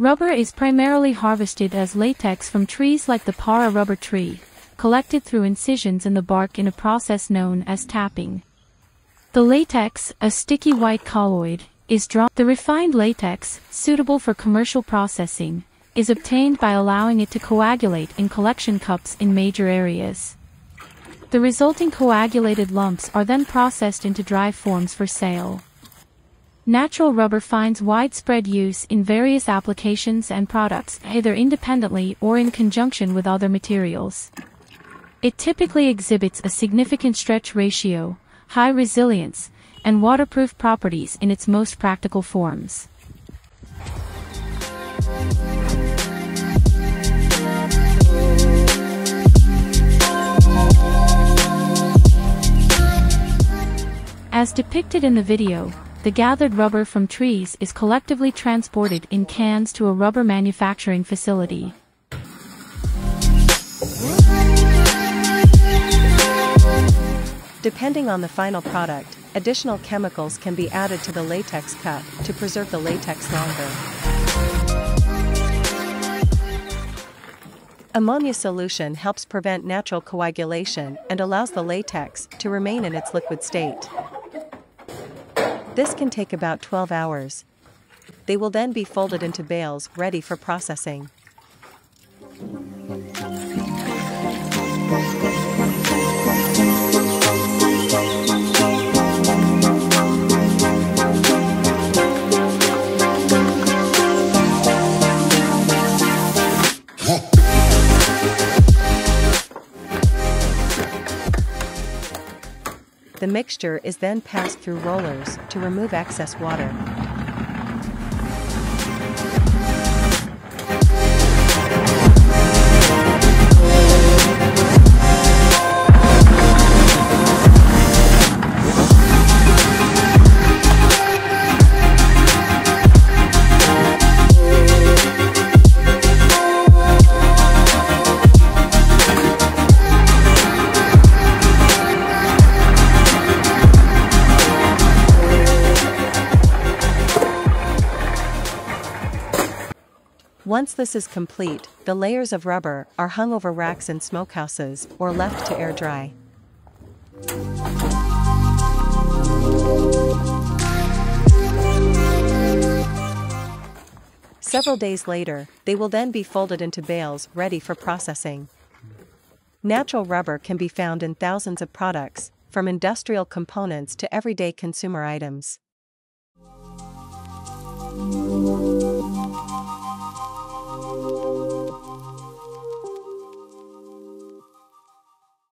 Rubber is primarily harvested as latex from trees like the para rubber tree, collected through incisions in the bark in a process known as tapping. The latex, a sticky white colloid, is drawn. The refined latex, suitable for commercial processing, is obtained by allowing it to coagulate in collection cups in major areas. The resulting coagulated lumps are then processed into dry forms for sale. Natural rubber finds widespread use in various applications and products, either independently or in conjunction with other materials. It typically exhibits a significant stretch ratio, high resilience, and waterproof properties in its most practical forms. As depicted in the video, the gathered rubber from trees is collectively transported in cans to a rubber manufacturing facility. Depending on the final product, additional chemicals can be added to the latex cup to preserve the latex longer. Ammonia solution helps prevent natural coagulation and allows the latex to remain in its liquid state. This can take about 12 hours. They will then be folded into bales ready for processing. The mixture is then passed through rollers to remove excess water. Once this is complete, the layers of rubber are hung over racks in smokehouses or left to air dry. Several days later, they will then be folded into bales ready for processing. Natural rubber can be found in thousands of products, from industrial components to everyday consumer items.